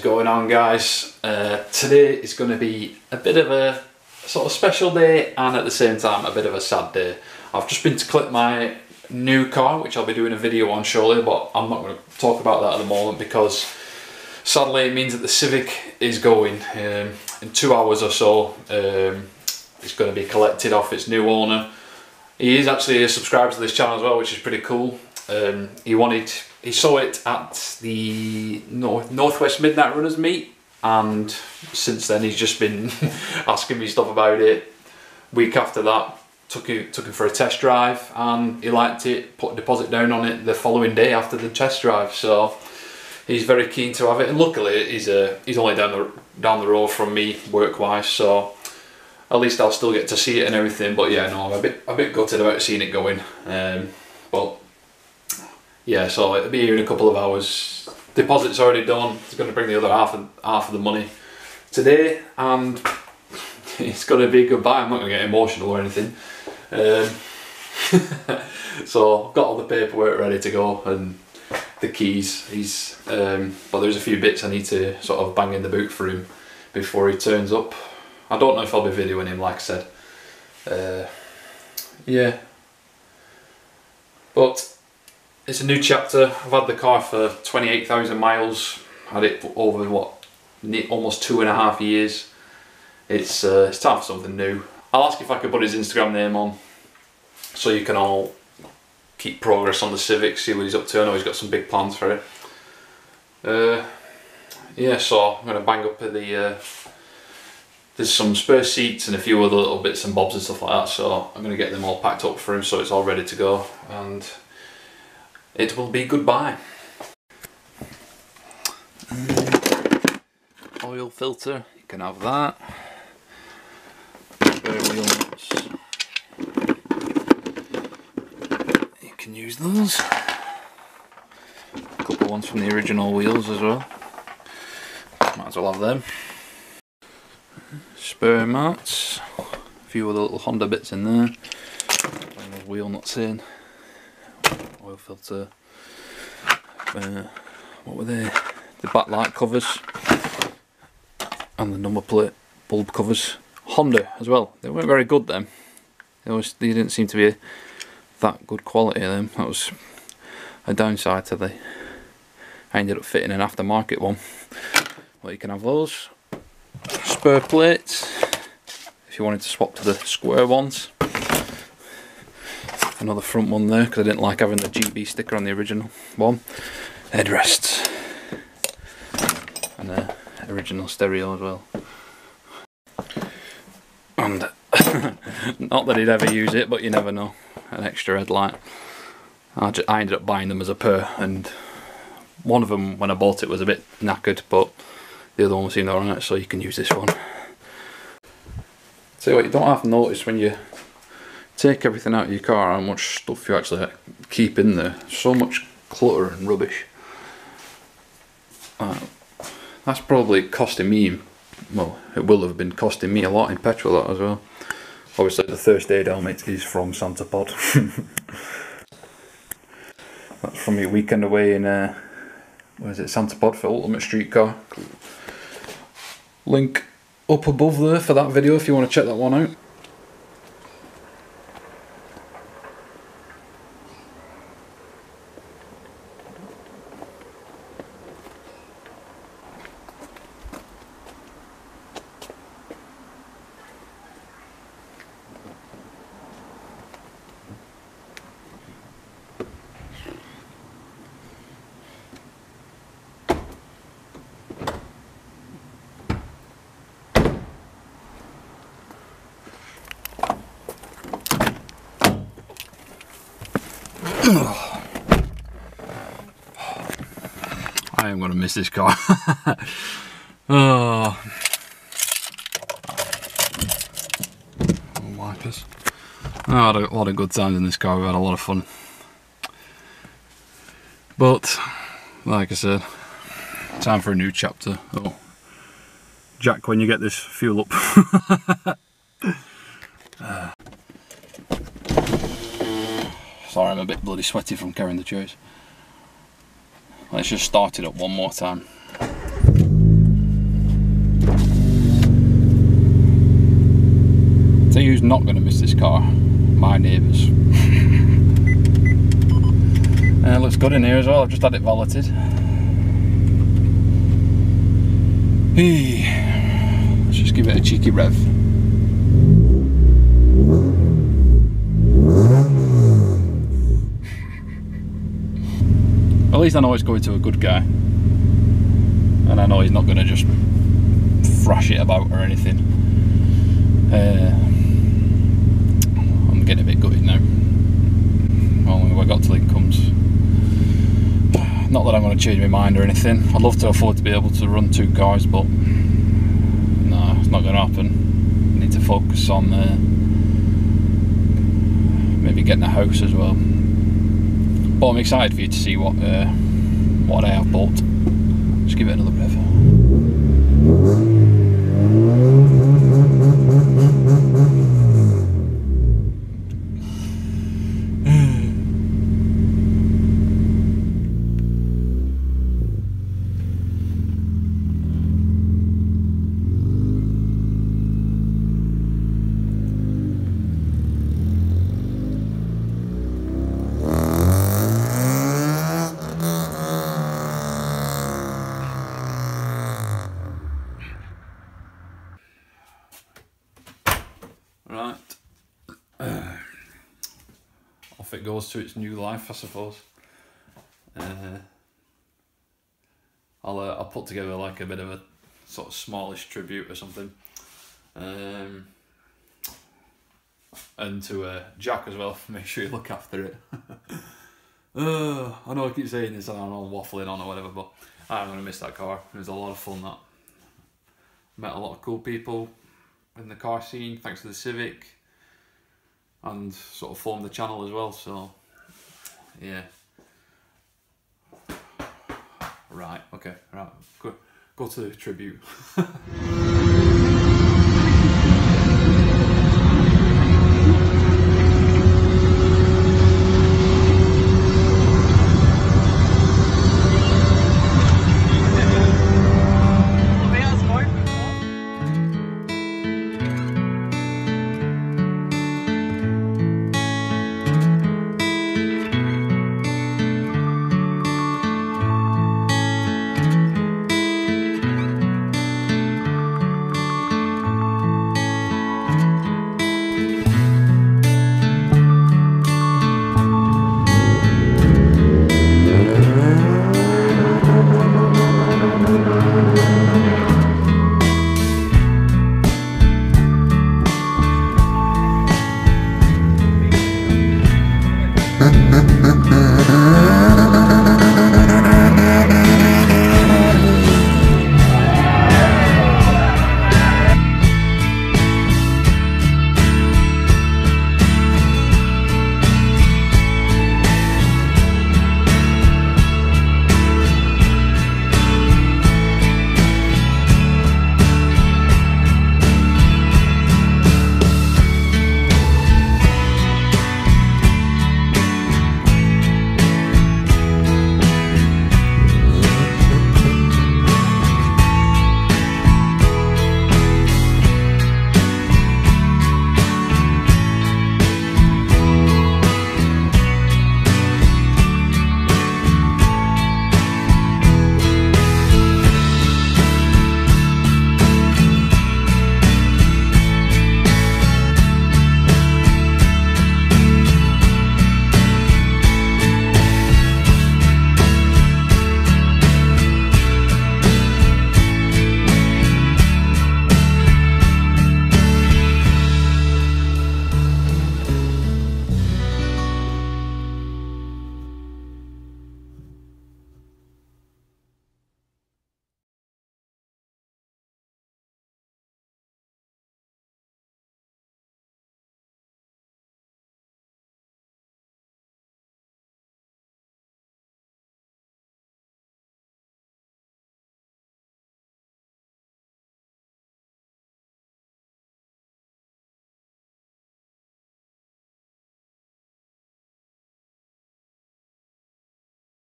going on guys? Uh, today is going to be a bit of a sort of special day and at the same time a bit of a sad day. I've just been to clip my new car which I'll be doing a video on shortly but I'm not going to talk about that at the moment because sadly it means that the Civic is going um, in two hours or so. Um, it's going to be collected off its new owner. He is actually a subscriber to this channel as well which is pretty cool. Um, he wanted he saw it at the North Northwest Midnight Runners meet, and since then he's just been asking me stuff about it. Week after that, took him took him for a test drive, and he liked it. Put a deposit down on it the following day after the test drive. So he's very keen to have it, and luckily he's a he's only down the down the road from me work wise, so. At least I'll still get to see it and everything, but yeah, no, I'm a bit a bit gutted about seeing it going. Um, yeah, so it'll be here in a couple of hours. Deposit's already done. It's going to bring the other half of, half of the money today, and it's going to be goodbye. I'm not going to get emotional or anything. Um, so I've got all the paperwork ready to go and the keys. He's, um, but there's a few bits I need to sort of bang in the boot for him before he turns up. I don't know if I'll be videoing him, like I said. Uh, yeah. But it's a new chapter. I've had the car for 28,000 miles. Had it over what, almost two and a half years. It's uh, it's time for something new. I'll ask if I could put his Instagram name on, so you can all keep progress on the Civic, see what he's up to. I know he's got some big plans for it. Uh, yeah, so I'm gonna bang up the. Uh, there's some spare seats and a few other little bits and bobs and stuff like that. So I'm gonna get them all packed up for him, so it's all ready to go and it will be goodbye. Uh, oil filter, you can have that. Spare wheel nuts. You can use those. A couple of ones from the original wheels as well. Might as well have them. Spare mats. A few other little Honda bits in there. Wheel nuts in oil filter. Uh, what were they? The backlight covers and the number plate bulb covers. Honda as well. They weren't very good then. They, was, they didn't seem to be that good quality of them. That was a downside to the. I ended up fitting an aftermarket one. Well, you can have those. Spur plates if you wanted to swap to the square ones another front one there because I didn't like having the GB sticker on the original one. Headrests and a original stereo as well. And not that he'd ever use it, but you never know. An extra headlight. I, just, I ended up buying them as a pair, and one of them when I bought it was a bit knackered, but the other one seemed alright, so you can use this one. See what you don't have to notice when you take everything out of your car, how much stuff you actually keep in there. So much clutter and rubbish. Uh, that's probably costing me, well, it will have been costing me a lot in petrol that as well. Obviously the first aid helmet is from Santa Pod. that's from your weekend away in, uh, where is it, Santa Pod for Ultimate Street Car. Link up above there for that video if you want to check that one out. I am going to miss this car. oh. Wipers. Oh, I had a lot of good times in this car. We've had a lot of fun. But, like I said, time for a new chapter. Oh, Jack, when you get this fuel up. uh. Sorry, I'm a bit bloody sweaty from carrying the chairs. Let's just start it up one more time. Tell you who's not going to miss this car, my neighbours. and it uh, looks good in here as well, I've just had it valeted. Let's just give it a cheeky rev. At least I know it's going to a good guy. And I know he's not going to just thrash it about or anything. Uh, I'm getting a bit gutted now. Well, when I got till it comes. Not that I'm going to change my mind or anything. I'd love to afford to be able to run two cars, but no, it's not going to happen. I need to focus on uh, maybe getting a house as well. But I'm excited for you to see what uh, what I have bought. Just give it another rev. Right. Off it goes to its new life, I suppose. Uh, I'll uh, I'll put together like a bit of a sort of smallish tribute or something. Um, and to uh, Jack as well. Make sure you look after it. uh, I know I keep saying this and I'm all waffling on or whatever, but I'm gonna miss that car. It was a lot of fun. That met a lot of cool people in the car scene thanks to the Civic and sort of form the channel as well so yeah. Right okay right go, go to the tribute